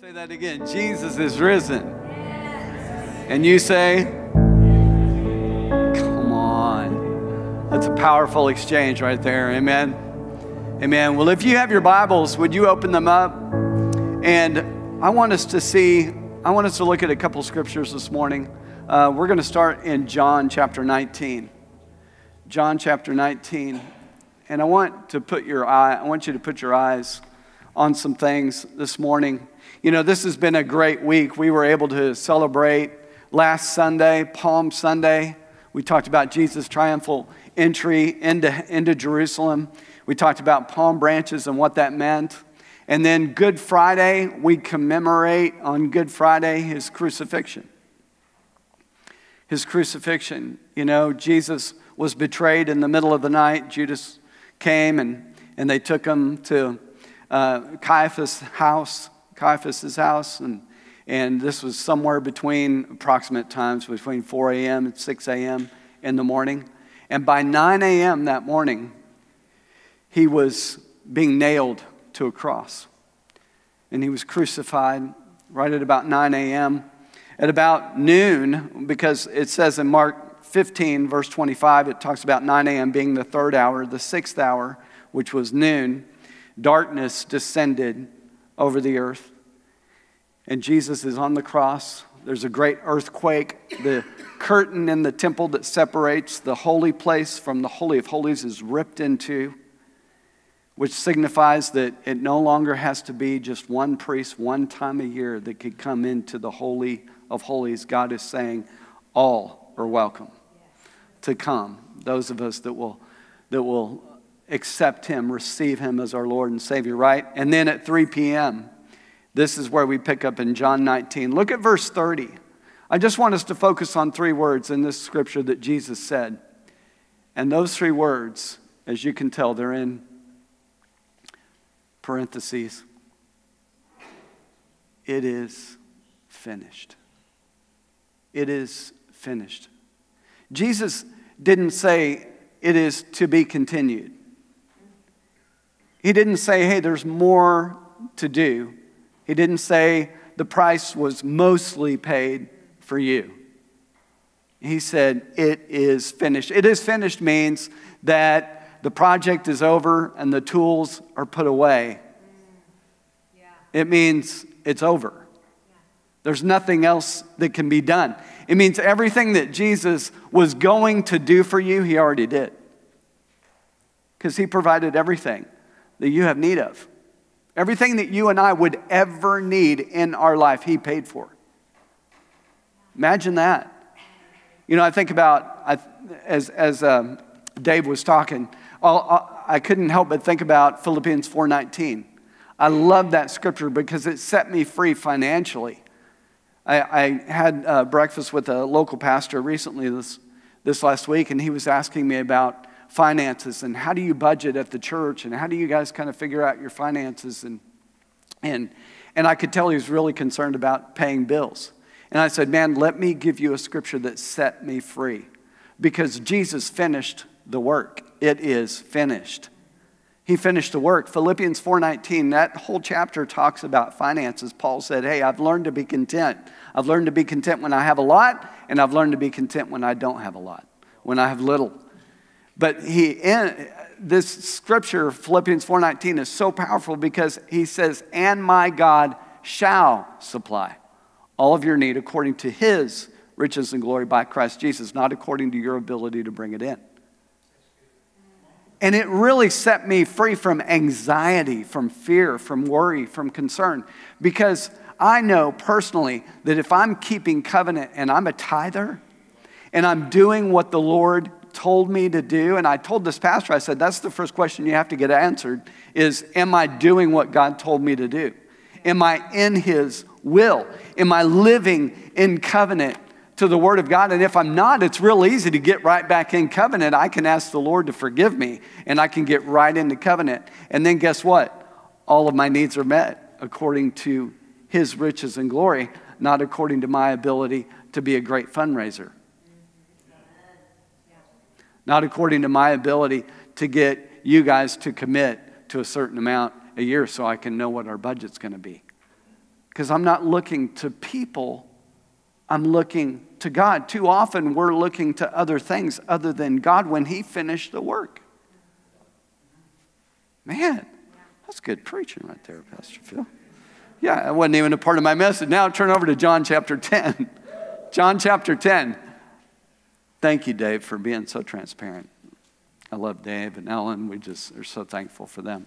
say that again. Jesus is risen. And you say, Come on. That's a powerful exchange right there. Amen. Amen. Well, if you have your Bibles, would you open them up? And I want us to see, I want us to look at a couple scriptures this morning. Uh, we're going to start in John chapter 19. John chapter 19. And I want to put your eye, I want you to put your eyes on some things this morning. You know, this has been a great week. We were able to celebrate last Sunday, Palm Sunday. We talked about Jesus' triumphal entry into, into Jerusalem. We talked about palm branches and what that meant. And then Good Friday, we commemorate on Good Friday his crucifixion. His crucifixion. You know, Jesus was betrayed in the middle of the night. Judas came and, and they took him to uh, Caiaphas' house. Caiaphas' house, and, and this was somewhere between approximate times between 4 a.m. and 6 a.m. in the morning. And by 9 a.m. that morning, he was being nailed to a cross. And he was crucified right at about 9 a.m. At about noon, because it says in Mark 15, verse 25, it talks about 9 a.m. being the third hour, the sixth hour, which was noon, darkness descended over the earth. And Jesus is on the cross. There's a great earthquake. The curtain in the temple that separates the holy place from the Holy of Holies is ripped into, which signifies that it no longer has to be just one priest one time a year that could come into the Holy of Holies. God is saying, all are welcome to come. Those of us that will, that will accept Him, receive Him as our Lord and Savior, right? And then at 3 p.m., this is where we pick up in John 19. Look at verse 30. I just want us to focus on three words in this scripture that Jesus said. And those three words, as you can tell, they're in parentheses. It is finished. It is finished. Jesus didn't say it is to be continued. He didn't say, hey, there's more to do. He didn't say the price was mostly paid for you. He said, It is finished. It is finished means that the project is over and the tools are put away. Yeah. It means it's over. Yeah. There's nothing else that can be done. It means everything that Jesus was going to do for you, he already did. Because he provided everything that you have need of. Everything that you and I would ever need in our life, He paid for. Imagine that. You know, I think about, I, as, as um, Dave was talking, I couldn't help but think about Philippians 4.19. I love that scripture because it set me free financially. I, I had uh, breakfast with a local pastor recently this, this last week, and he was asking me about finances and how do you budget at the church and how do you guys kind of figure out your finances and and and I could tell he was really concerned about paying bills. And I said, "Man, let me give you a scripture that set me free because Jesus finished the work. It is finished." He finished the work. Philippians 4:19, that whole chapter talks about finances. Paul said, "Hey, I've learned to be content. I've learned to be content when I have a lot, and I've learned to be content when I don't have a lot, when I have little." But he, in, this scripture, Philippians 4.19, is so powerful because he says, and my God shall supply all of your need according to his riches and glory by Christ Jesus, not according to your ability to bring it in. And it really set me free from anxiety, from fear, from worry, from concern. Because I know personally that if I'm keeping covenant and I'm a tither and I'm doing what the Lord told me to do and i told this pastor i said that's the first question you have to get answered is am i doing what god told me to do? Am i in his will? Am i living in covenant to the word of god? And if i'm not it's real easy to get right back in covenant. I can ask the lord to forgive me and i can get right into covenant. And then guess what? All of my needs are met according to his riches and glory not according to my ability to be a great fundraiser not according to my ability to get you guys to commit to a certain amount a year so I can know what our budget's going to be. Because I'm not looking to people, I'm looking to God. Too often we're looking to other things other than God when He finished the work. Man, that's good preaching right there, Pastor Phil. Yeah, it wasn't even a part of my message. Now turn over to John chapter 10. John chapter 10. Thank you, Dave, for being so transparent. I love Dave and Ellen. We just are so thankful for them.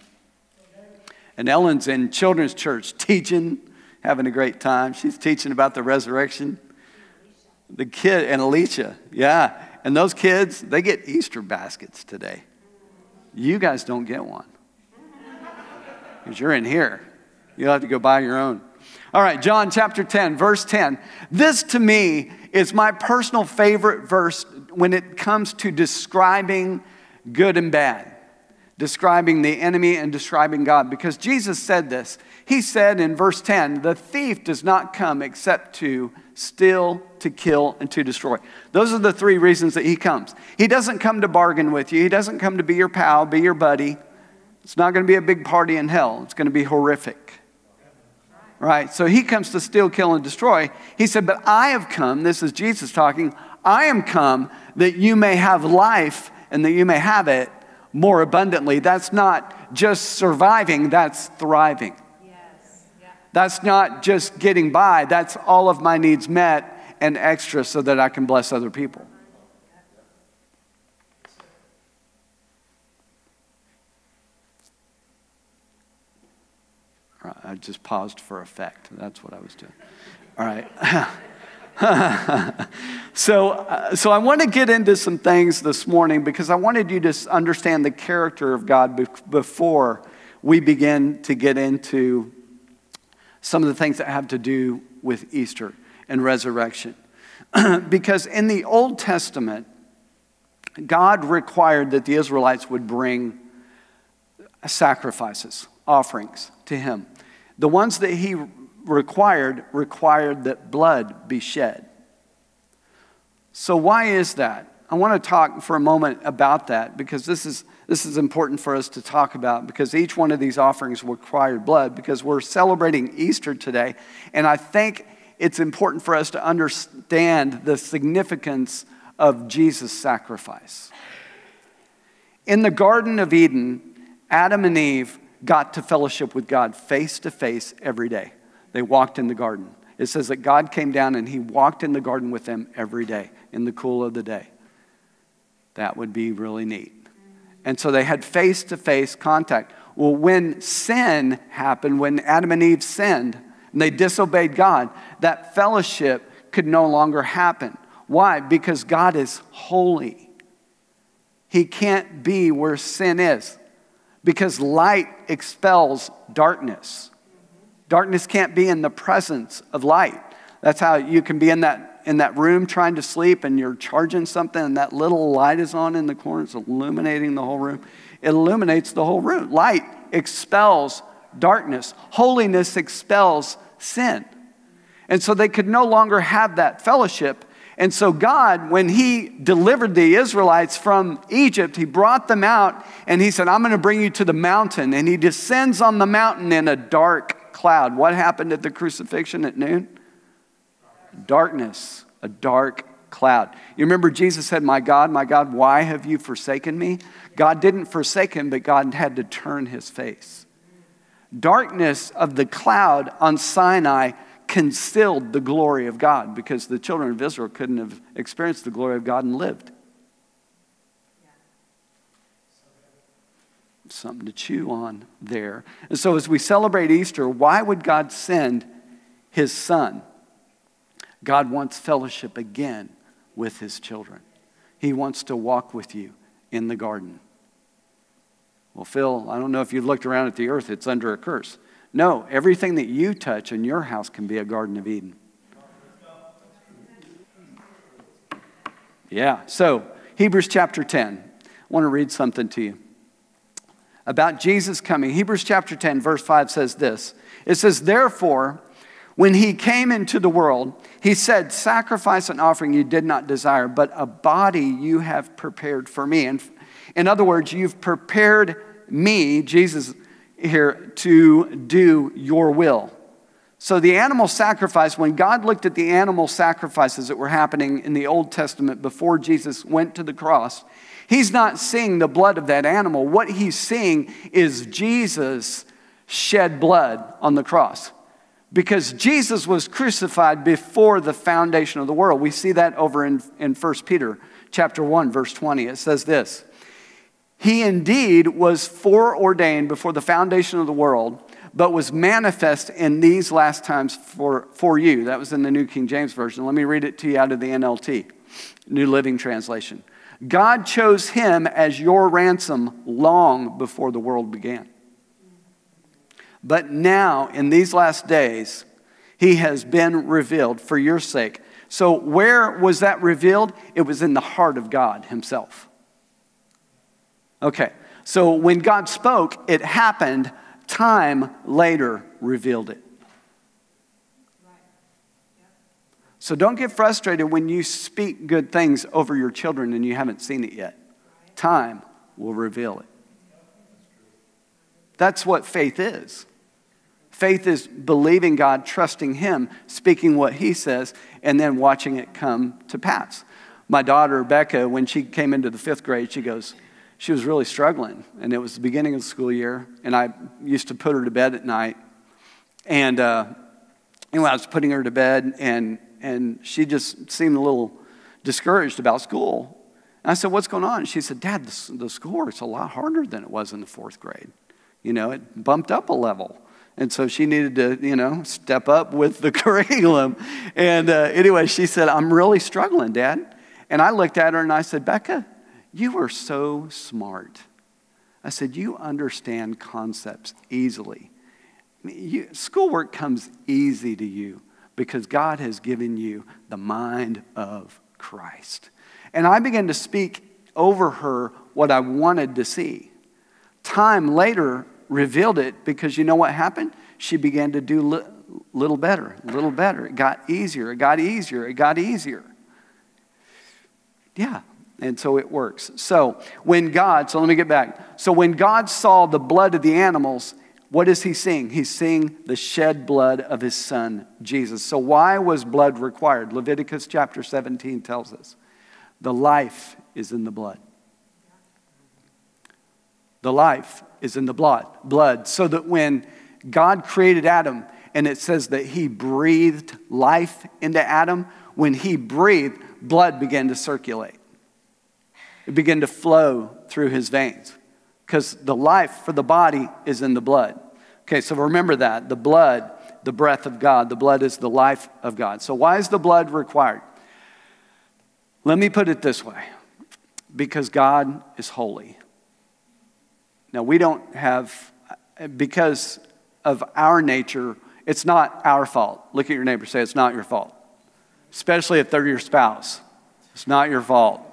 And Ellen's in children's church teaching, having a great time. She's teaching about the resurrection. The kid, and Alicia, yeah. And those kids, they get Easter baskets today. You guys don't get one because you're in here. You'll have to go buy your own. All right, John chapter 10, verse 10. This to me is my personal favorite verse when it comes to describing good and bad, describing the enemy and describing God. Because Jesus said this. He said in verse 10, The thief does not come except to steal, to kill, and to destroy. Those are the three reasons that he comes. He doesn't come to bargain with you, he doesn't come to be your pal, be your buddy. It's not going to be a big party in hell, it's going to be horrific. Right? So he comes to steal, kill, and destroy. He said, But I have come, this is Jesus talking, I am come that you may have life and that you may have it more abundantly. That's not just surviving, that's thriving. Yes. Yeah. That's not just getting by, that's all of my needs met and extra so that I can bless other people. I just paused for effect. That's what I was doing. All right. so, uh, so I want to get into some things this morning because I wanted you to understand the character of God be- before we begin to get into some of the things that have to do with Easter and resurrection. because in the Old Testament, God required that the Israelites would bring sacrifices, offerings to Him. The ones that He required required that blood be shed. So, why is that? I want to talk for a moment about that because this is, this is important for us to talk about because each one of these offerings required blood because we're celebrating Easter today. And I think it's important for us to understand the significance of Jesus' sacrifice. In the Garden of Eden, Adam and Eve got to fellowship with God face to face every day. They walked in the garden. It says that God came down and he walked in the garden with them every day in the cool of the day. That would be really neat. And so they had face to face contact. Well, when sin happened, when Adam and Eve sinned and they disobeyed God, that fellowship could no longer happen. Why? Because God is holy. He can't be where sin is because light expels darkness. Darkness can't be in the presence of light. That's how you can be in that, in that room trying to sleep and you're charging something and that little light is on in the corner. It's illuminating the whole room. It illuminates the whole room. Light expels darkness, holiness expels sin. And so they could no longer have that fellowship and so, God, when He delivered the Israelites from Egypt, He brought them out and He said, I'm going to bring you to the mountain. And He descends on the mountain in a dark cloud. What happened at the crucifixion at noon? Darkness, a dark cloud. You remember Jesus said, My God, my God, why have you forsaken me? God didn't forsake him, but God had to turn his face. Darkness of the cloud on Sinai concealed the glory of God because the children of Israel couldn't have experienced the glory of God and lived. Something to chew on there. And so, as we celebrate Easter, why would God send his son? God wants fellowship again with his children. He wants to walk with you in the garden. Well, Phil, I don't know if you looked around at the earth, it's under a curse. No, everything that you touch in your house can be a Garden of Eden. Yeah, so Hebrews chapter 10. I want to read something to you about Jesus coming. Hebrews chapter 10, verse 5 says this It says, Therefore, when he came into the world, he said, Sacrifice and offering you did not desire, but a body you have prepared for me. And in other words, you've prepared me, Jesus here to do your will. So, the animal sacrifice, when God looked at the animal sacrifices that were happening in the Old Testament before Jesus went to the cross, he's not seeing the blood of that animal. What he's seeing is Jesus shed blood on the cross. Because Jesus was crucified before the foundation of the world. We see that over in, in 1 Peter chapter 1, verse 20. It says this He indeed was foreordained before the foundation of the world but was manifest in these last times for, for you. That was in the New King James Version. Let me read it to you out of the NLT, New Living Translation. God chose him as your ransom long before the world began. But now, in these last days, he has been revealed for your sake. So, where was that revealed? It was in the heart of God Himself. Okay, so when God spoke, it happened Time later revealed it. So don't get frustrated when you speak good things over your children and you haven't seen it yet. Time will reveal it. That's what faith is. Faith is believing God, trusting Him, speaking what He says, and then watching it come to pass. My daughter, Becca, when she came into the fifth grade, she goes, she was really struggling. And it was the beginning of the school year, and I used to put her to bed at night. And uh, anyway, I was putting her to bed, and, and she just seemed a little discouraged about school. And I said, What's going on? And she said, Dad, the, the score is a lot harder than it was in the fourth grade. You know, it bumped up a level. And so she needed to, you know, step up with the curriculum. And uh, anyway, she said, I'm really struggling, Dad. And I looked at her and I said, Becca, you are so smart. I said, You understand concepts easily. You, schoolwork comes easy to you because God has given you the mind of Christ. And I began to speak over her what I wanted to see. Time later revealed it because you know what happened? She began to do li- little better, little better. It got easier, it got easier, it got easier. Yeah, and so it works. So when God, so let me get back. So when God saw the blood of the animals, what is he seeing? He's seeing the shed blood of his son, Jesus. So why was blood required? Leviticus chapter 17 tells us the life is in the blood. The life is in the blood, blood, so that when God created Adam, and it says that he breathed life into Adam, when he breathed, blood began to circulate it began to flow through his veins because the life for the body is in the blood. Okay, so remember that. The blood, the breath of God, the blood is the life of God. So, why is the blood required? Let me put it this way because God is holy. Now, we don't have, because of our nature, it's not our fault. Look at your neighbor, say, it's not your fault. Especially if they're your spouse. It's not your fault.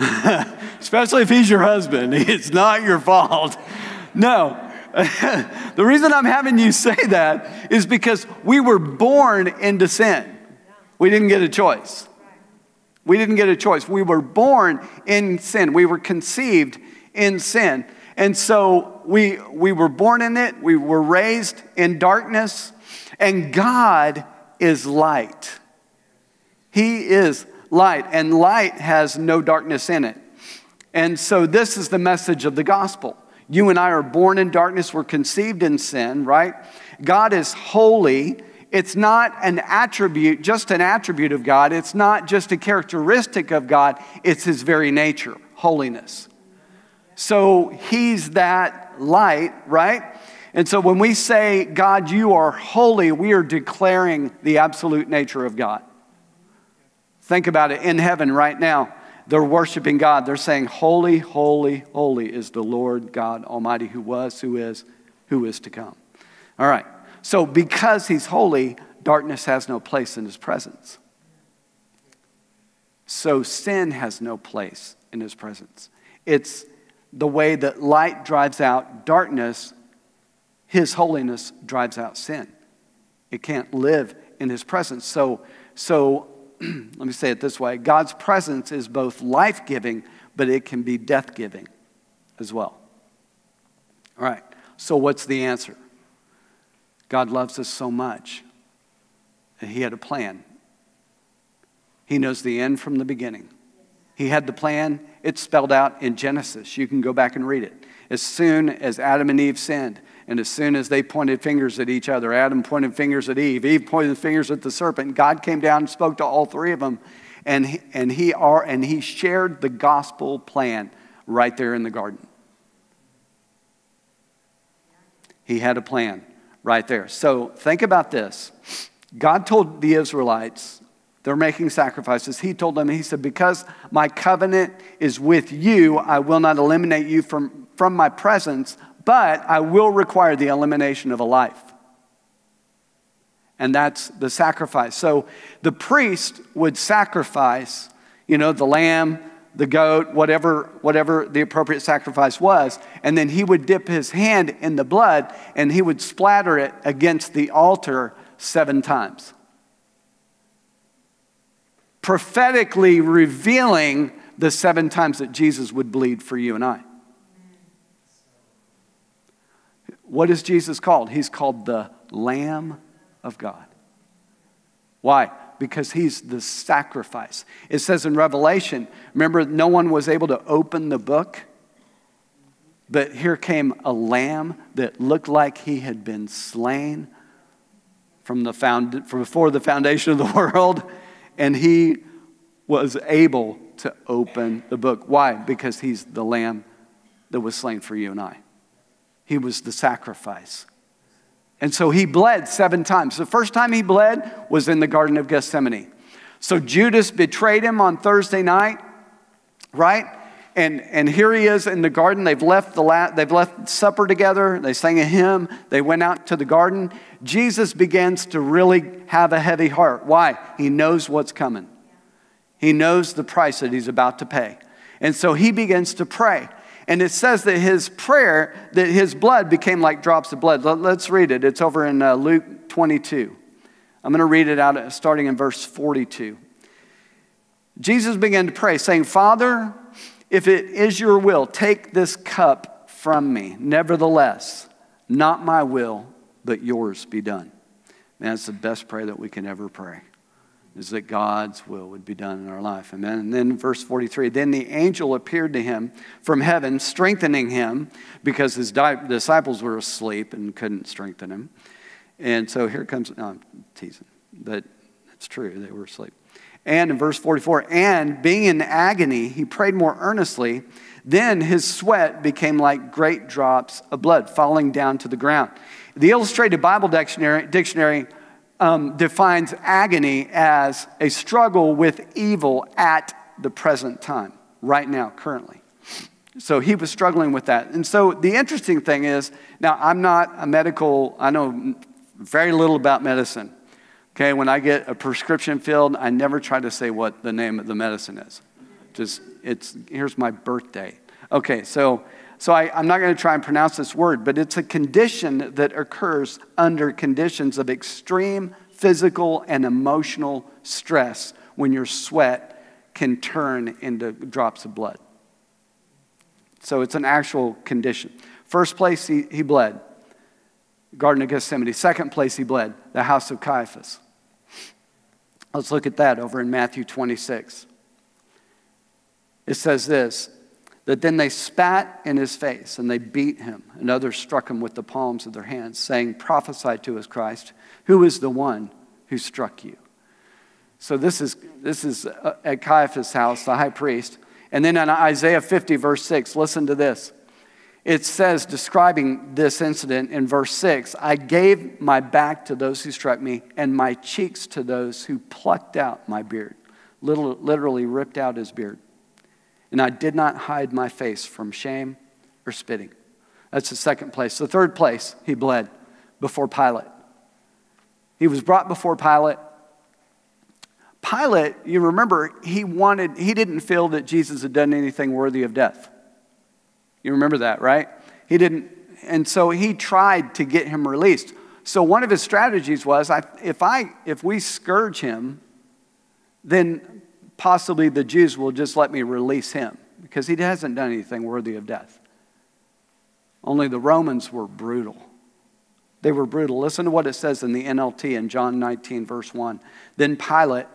Especially if he's your husband. It's not your fault. No. the reason I'm having you say that is because we were born into sin. We didn't get a choice. We didn't get a choice. We were born in sin. We were conceived in sin. And so we, we were born in it. We were raised in darkness. And God is light. He is light, and light has no darkness in it. And so, this is the message of the gospel. You and I are born in darkness, we're conceived in sin, right? God is holy. It's not an attribute, just an attribute of God. It's not just a characteristic of God, it's His very nature, holiness. So, He's that light, right? And so, when we say, God, you are holy, we are declaring the absolute nature of God. Think about it in heaven right now. They're worshiping God. They're saying, Holy, holy, holy is the Lord God Almighty who was, who is, who is to come. All right. So, because He's holy, darkness has no place in His presence. So, sin has no place in His presence. It's the way that light drives out darkness, His holiness drives out sin. It can't live in His presence. So, so let me say it this way God's presence is both life giving, but it can be death giving as well. All right, so what's the answer? God loves us so much he had a plan. He knows the end from the beginning. He had the plan, it's spelled out in Genesis. You can go back and read it. As soon as Adam and Eve sinned, and as soon as they pointed fingers at each other, Adam pointed fingers at Eve, Eve pointed fingers at the serpent, God came down and spoke to all three of them. And he, and he, are, and he shared the gospel plan right there in the garden. He had a plan right there. So think about this. God told the Israelites, they're making sacrifices. He told them, He said, Because my covenant is with you, I will not eliminate you from, from my presence, but I will require the elimination of a life. And that's the sacrifice. So the priest would sacrifice, you know, the lamb, the goat, whatever, whatever the appropriate sacrifice was, and then he would dip his hand in the blood and he would splatter it against the altar seven times. Prophetically revealing the seven times that Jesus would bleed for you and I. What is Jesus called? He's called the Lamb of God. Why? because he's the sacrifice. It says in Revelation, remember, no one was able to open the book, but here came a lamb that looked like he had been slain from, the found, from before the foundation of the world, and he was able to open the book. Why? Because he's the lamb that was slain for you and I. He was the sacrifice. And so he bled seven times. The first time he bled was in the Garden of Gethsemane. So Judas betrayed him on Thursday night, right? And, and here he is in the garden. They've left, the la- they've left supper together. They sang a hymn. They went out to the garden. Jesus begins to really have a heavy heart. Why? He knows what's coming, he knows the price that he's about to pay. And so he begins to pray. And it says that his prayer, that his blood became like drops of blood. Let's read it. It's over in uh, Luke 22. I'm going to read it out uh, starting in verse 42. Jesus began to pray, saying, Father, if it is your will, take this cup from me. Nevertheless, not my will, but yours be done. Man, that's the best prayer that we can ever pray is that God's will would be done in our life. Amen. And then verse 43 then the angel appeared to him from heaven, strengthening him because his disciples were asleep and couldn't strengthen him. And so here comes, no, I'm teasing, but it's true, they were asleep. And in verse 44, and being in agony, he prayed more earnestly. Then his sweat became like great drops of blood falling down to the ground. The Illustrated Bible Dictionary, dictionary um, defines agony as a struggle with evil at the present time, right now, currently. So he was struggling with that. And so the interesting thing is now, I'm not a medical, I know very little about medicine. Okay, when I get a prescription filled, I never try to say what the name of the medicine is. Just, it's, here's my birthday. Okay, so so I, am not going to try and pronounce this word, but it's a condition that occurs under conditions of extreme physical and emotional stress when your sweat can turn into drops of blood. So it's an actual condition. First place, he, he bled, Garden of Gethsemane. Second place, he bled, the house of Caiaphas. Let's look at that over in Matthew 26. It says this that then they spat in his face and they beat him, and others struck him with the palms of their hands, saying, Prophesy to us, Christ, who is the one who struck you? So this is, this is uh, at Caiaphas' house, the high priest. And then in Isaiah 50, verse 6, listen to this. It says, describing this incident in verse 6 I gave my back to those who struck me, and my cheeks to those who plucked out my beard, literally ripped out his beard and I did not hide my face from shame or spitting. That's the second place. The third place, he bled before Pilate. He was brought before Pilate. Pilate, you remember, he wanted, he didn't feel that Jesus had done anything worthy of death. You remember that, right? He didn't, and so he tried to get him released. So one of his strategies was, if I, if we scourge him, then possibly the Jews will just let me release him because he hasn't done anything worthy of death. Only the Romans were brutal. They were brutal. Listen to what it says in the NLT in John 19, verse 1. Then Pilate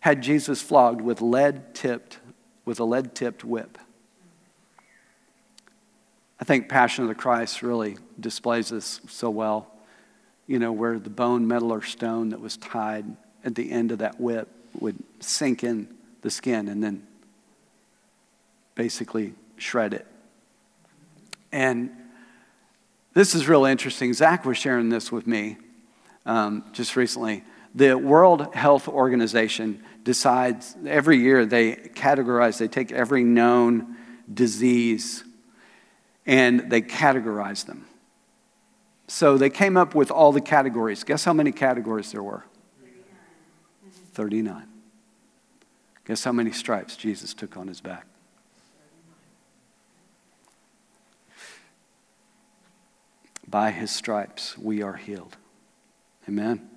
had Jesus flogged with lead tipped, with a lead tipped whip. I think Passion of the Christ really displays this so well. You know, where the bone, metal, or stone that was tied at the end of that whip would sink in the skin and then basically shred it. And this is real interesting. Zach was sharing this with me um, just recently. The World Health Organization decides every year they categorize, they take every known disease and they categorize them. So they came up with all the categories. Guess how many categories there were? 39. 39. Guess how many stripes Jesus took on his back? By his stripes we are healed. Amen.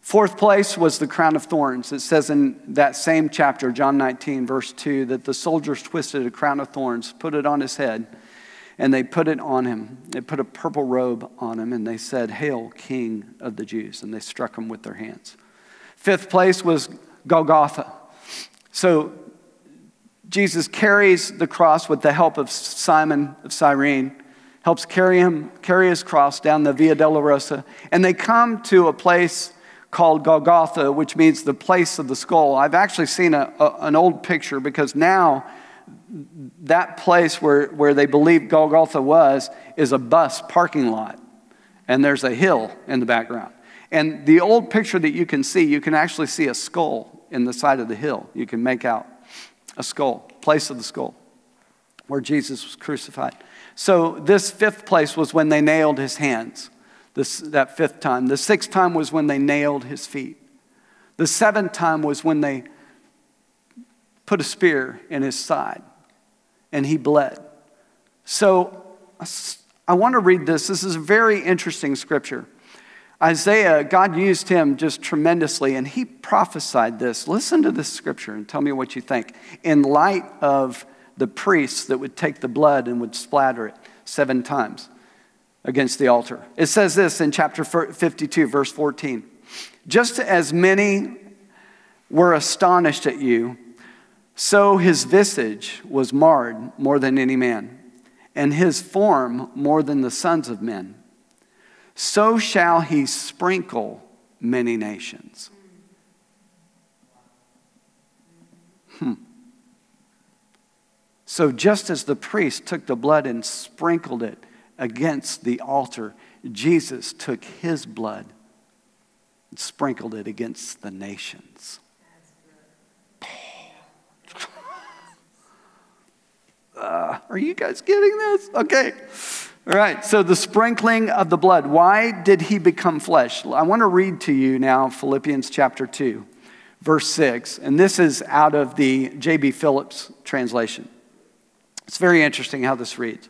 Fourth place was the crown of thorns. It says in that same chapter, John 19, verse 2, that the soldiers twisted a crown of thorns, put it on his head, and they put it on him. They put a purple robe on him, and they said, Hail, King of the Jews. And they struck him with their hands. Fifth place was Golgotha. So Jesus carries the cross with the help of Simon of Cyrene, helps carry him, carry his cross down the Via Dolorosa, and they come to a place called Golgotha, which means the place of the skull. I've actually seen a, a, an old picture because now that place where, where they believe Golgotha was is a bus parking lot, and there's a hill in the background. And the old picture that you can see, you can actually see a skull in the side of the hill. You can make out a skull, place of the skull, where Jesus was crucified. So this fifth place was when they nailed his hands, this, that fifth time. The sixth time was when they nailed his feet. The seventh time was when they put a spear in his side and he bled. So I want to read this. This is a very interesting scripture. Isaiah, God used him just tremendously, and he prophesied this. Listen to this scripture and tell me what you think. In light of the priests that would take the blood and would splatter it seven times against the altar. It says this in chapter 52, verse 14 Just as many were astonished at you, so his visage was marred more than any man, and his form more than the sons of men so shall he sprinkle many nations. Hmm. So, just as the priest took the blood and sprinkled it against the altar, Jesus took his blood and sprinkled it against the nations. Uh, are you guys getting this? Okay. All right, so the sprinkling of the blood. Why did he become flesh? I want to read to you now Philippians chapter 2, verse 6. And this is out of the J.B. Phillips translation. It's very interesting how this reads.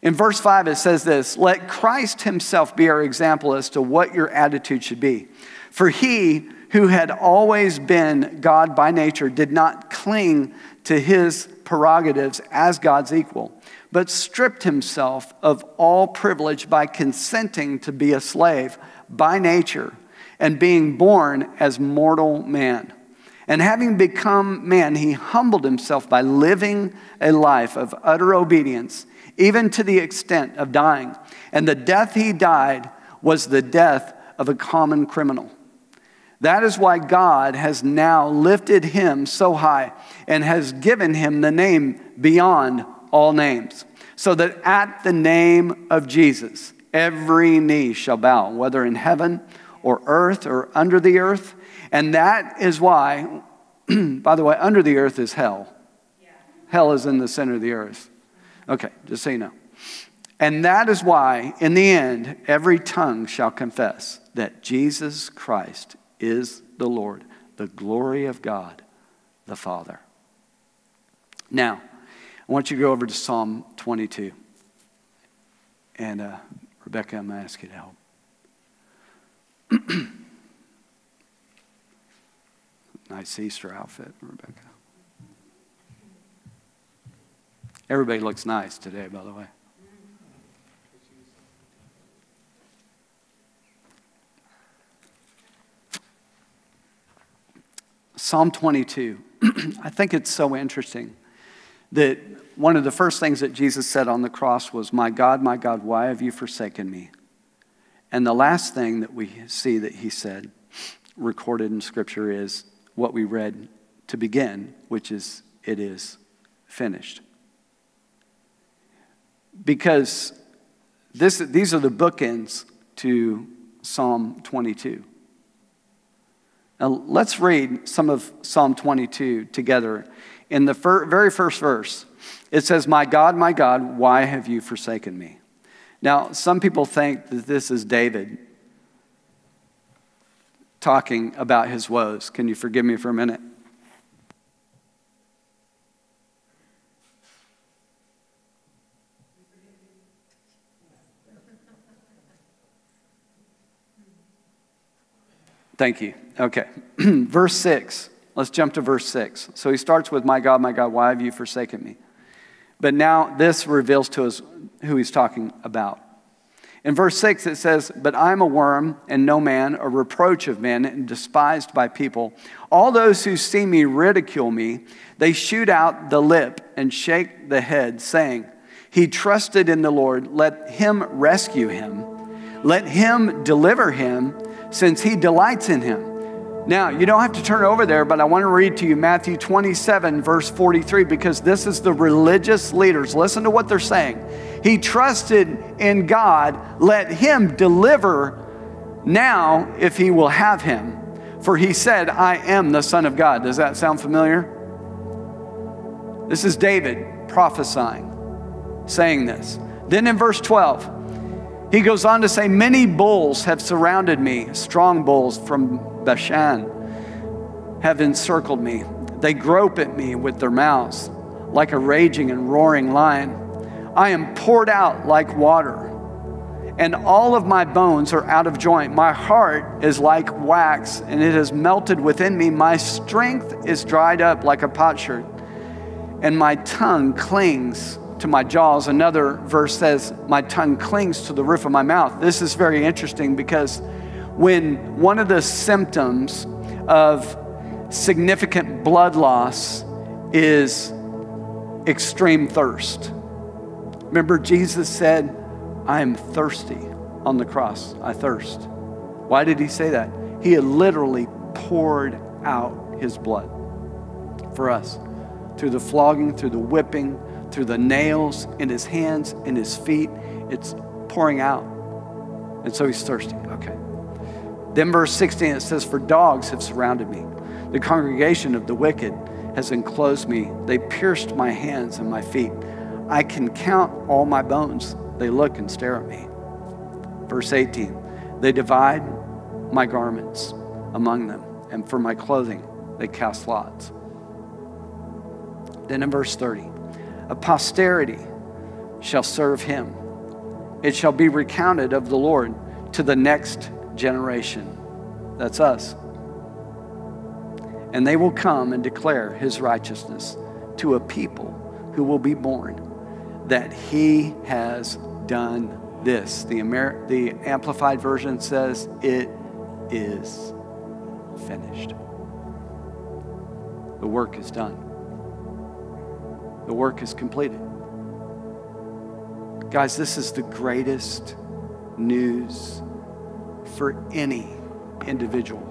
In verse 5, it says this Let Christ himself be our example as to what your attitude should be. For he who had always been God by nature did not cling to his prerogatives as God's equal but stripped himself of all privilege by consenting to be a slave by nature and being born as mortal man. And having become man, he humbled himself by living a life of utter obedience, even to the extent of dying. And the death he died was the death of a common criminal. That is why God has now lifted him so high and has given him the name beyond all names, so that at the name of Jesus, every knee shall bow, whether in heaven or earth or under the earth. And that is why, by the way, under the earth is hell. Yeah. Hell is in the center of the earth. Okay, just so you know. And that is why, in the end, every tongue shall confess that Jesus Christ is the Lord, the glory of God the Father. Now, I want you to go over to Psalm 22. And uh, Rebecca, I'm going to ask you to help. nice Easter outfit, Rebecca. Everybody looks nice today, by the way. Psalm 22. I think it's so interesting that one of the first things that Jesus said on the cross was, My God, my God, why have you forsaken me? And the last thing that we see that he said, recorded in Scripture, is what we read to begin, which is, It is finished. Because this, these are the bookends to Psalm 22. Now, let's read some of Psalm 22 together. In the fir- very first verse, it says, My God, my God, why have you forsaken me? Now, some people think that this is David talking about his woes. Can you forgive me for a minute? Thank you. Okay. verse 6. Let's jump to verse 6. So he starts with, My God, my God, why have you forsaken me? But now this reveals to us who he's talking about. In verse 6, it says, But I'm a worm and no man, a reproach of men, and despised by people. All those who see me ridicule me. They shoot out the lip and shake the head, saying, He trusted in the Lord. Let him rescue him. Let him deliver him, since he delights in him. Now, you don't have to turn over there, but I want to read to you Matthew 27, verse 43, because this is the religious leaders. Listen to what they're saying. He trusted in God, let him deliver now if he will have him. For he said, I am the Son of God. Does that sound familiar? This is David prophesying, saying this. Then in verse 12, he goes on to say, Many bulls have surrounded me, strong bulls from Bashan have encircled me. They grope at me with their mouths like a raging and roaring lion. I am poured out like water, and all of my bones are out of joint. My heart is like wax, and it has melted within me. My strength is dried up like a potsherd, and my tongue clings to my jaws. Another verse says, My tongue clings to the roof of my mouth. This is very interesting because when one of the symptoms of significant blood loss is extreme thirst. Remember, Jesus said, I am thirsty on the cross. I thirst. Why did he say that? He had literally poured out his blood for us through the flogging, through the whipping, through the nails in his hands, in his feet. It's pouring out. And so he's thirsty. Okay. Then, verse 16, it says, For dogs have surrounded me. The congregation of the wicked has enclosed me. They pierced my hands and my feet. I can count all my bones. They look and stare at me. Verse 18, They divide my garments among them, and for my clothing they cast lots. Then in verse 30, a posterity shall serve him. It shall be recounted of the Lord to the next generation. That's us. And they will come and declare his righteousness to a people who will be born that he has done this. The, Amer- the Amplified Version says, It is finished. The work is done, the work is completed. Guys, this is the greatest news for any individual.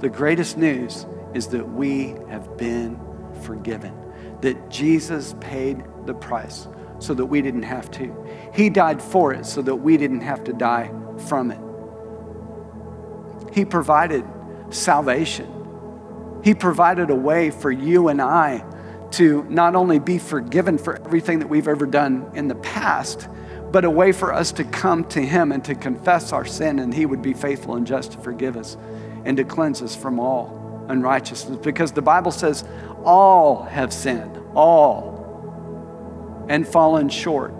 The greatest news is that we have been forgiven, that Jesus paid the price so that we didn't have to. He died for it so that we didn't have to die from it. He provided salvation. He provided a way for you and I to not only be forgiven for everything that we've ever done in the past, but a way for us to come to Him and to confess our sin, and He would be faithful and just to forgive us and to cleanse us from all unrighteousness. Because the Bible says, all have sinned, all, and fallen short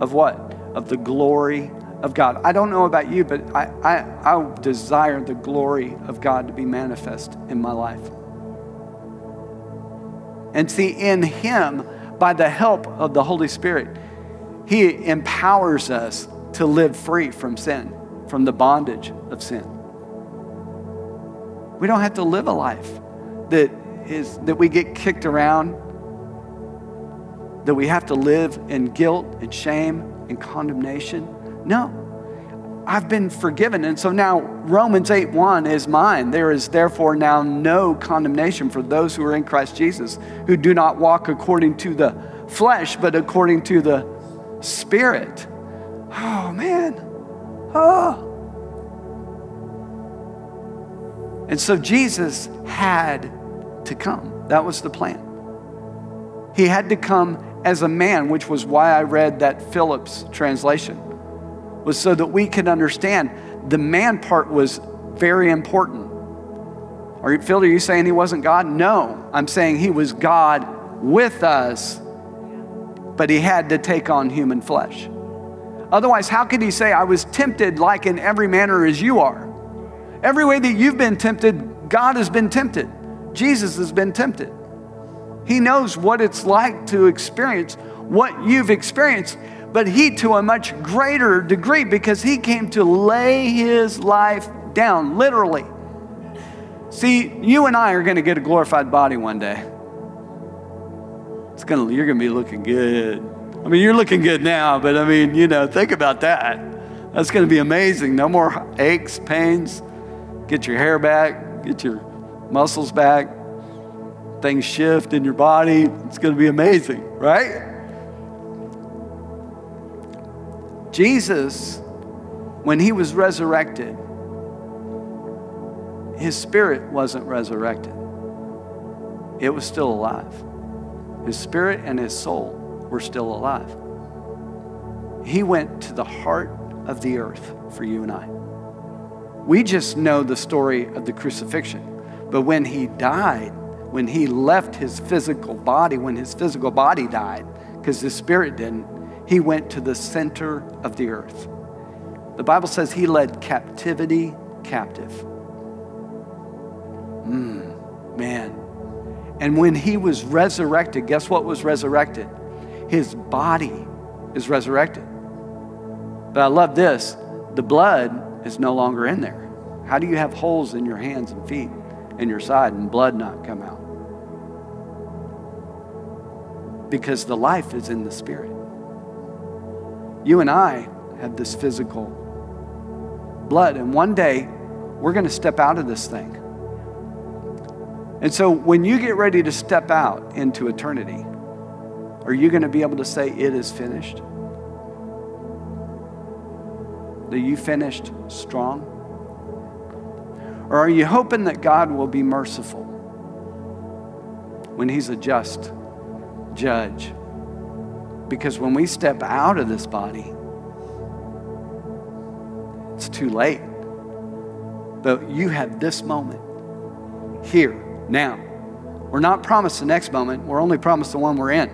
of what? Of the glory of God. I don't know about you, but I, I, I desire the glory of God to be manifest in my life. And see, in Him, by the help of the Holy Spirit, he empowers us to live free from sin, from the bondage of sin. We don't have to live a life that is that we get kicked around, that we have to live in guilt and shame and condemnation. No. I've been forgiven. And so now Romans 8 1 is mine. There is therefore now no condemnation for those who are in Christ Jesus, who do not walk according to the flesh, but according to the Spirit. Oh, man. Oh. And so Jesus had to come. That was the plan. He had to come as a man, which was why I read that Phillips translation, was so that we could understand the man part was very important. Are you, Phil, are you saying he wasn't God? No, I'm saying he was God with us, but he had to take on human flesh. Otherwise, how could he say, I was tempted like in every manner as you are? Every way that you've been tempted, God has been tempted. Jesus has been tempted. He knows what it's like to experience what you've experienced, but he to a much greater degree because he came to lay his life down, literally. See, you and I are going to get a glorified body one day. It's gonna, you're going to be looking good. I mean, you're looking good now, but I mean, you know, think about that. That's going to be amazing. No more aches, pains. Get your hair back, get your muscles back, things shift in your body. It's going to be amazing, right? Jesus, when he was resurrected, his spirit wasn't resurrected, it was still alive. His spirit and his soul were still alive. He went to the heart of the earth for you and I. We just know the story of the crucifixion. But when he died, when he left his physical body, when his physical body died, because his spirit didn't, he went to the center of the earth. The Bible says he led captivity captive. Mm, man. And when he was resurrected, guess what was resurrected? His body is resurrected. But I love this the blood is no longer in there. How do you have holes in your hands and feet? in your side and blood not come out. Because the life is in the spirit. You and I have this physical blood, and one day we're going to step out of this thing. And so when you get ready to step out into eternity, are you going to be able to say, It is finished? That you finished strong? Or are you hoping that God will be merciful when He's a just judge? Because when we step out of this body, it's too late. But you have this moment here, now. We're not promised the next moment, we're only promised the one we're in.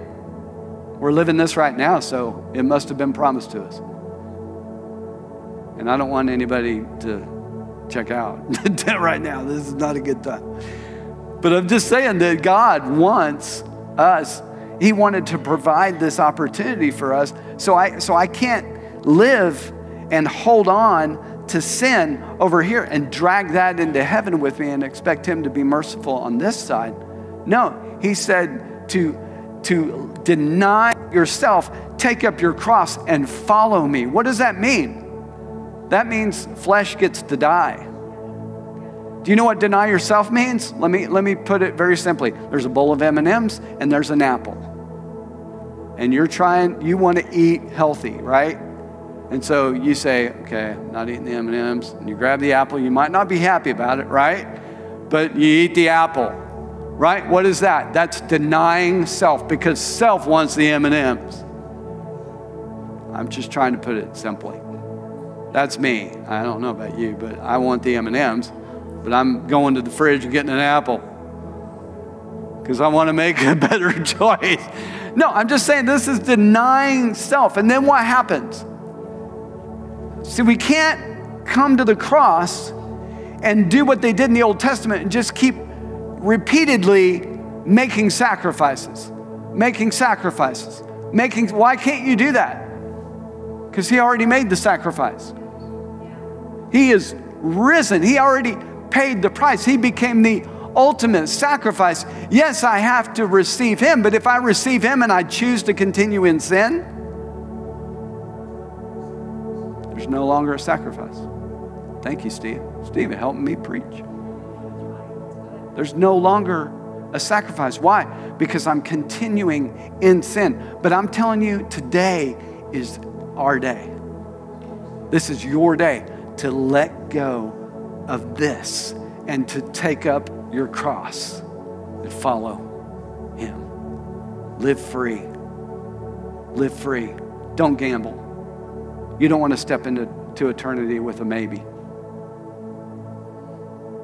We're living this right now, so it must have been promised to us. And I don't want anybody to check out right now. This is not a good time. But I'm just saying that God wants us, He wanted to provide this opportunity for us. So I, so I can't live and hold on to sin over here and drag that into heaven with me and expect Him to be merciful on this side. No, He said to, to deny yourself, take up your cross, and follow me. What does that mean? That means flesh gets to die. Do you know what deny yourself means? Let me, let me put it very simply. There's a bowl of M&Ms and there's an apple. And you're trying, you want to eat healthy, right? And so you say, okay, not eating the M&Ms. And you grab the apple. You might not be happy about it, right? But you eat the apple, right? What is that? That's denying self because self wants the M&Ms. I'm just trying to put it simply. That's me. I don't know about you, but I want the M&Ms, but I'm going to the fridge and getting an apple because I want to make a better choice. No, I'm just saying this is denying self. And then what happens? See, we can't come to the cross and do what they did in the Old Testament and just keep repeatedly making sacrifices, making sacrifices, making. Why can't you do that? Because he already made the sacrifice. He is risen. He already paid the price. He became the ultimate sacrifice. Yes, I have to receive Him, but if I receive Him and I choose to continue in sin, there's no longer a sacrifice. Thank you, Steve. Steve, help me preach. There's no longer a sacrifice. Why? Because I'm continuing in sin. But I'm telling you, today is our day. This is your day to let go of this and to take up your cross and follow Him. Live free. Live free. Don't gamble. You don't want to step into to eternity with a maybe.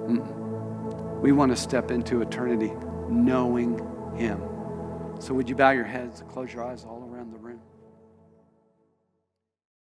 Mm-mm. We want to step into eternity knowing Him. So, would you bow your heads close your eyes all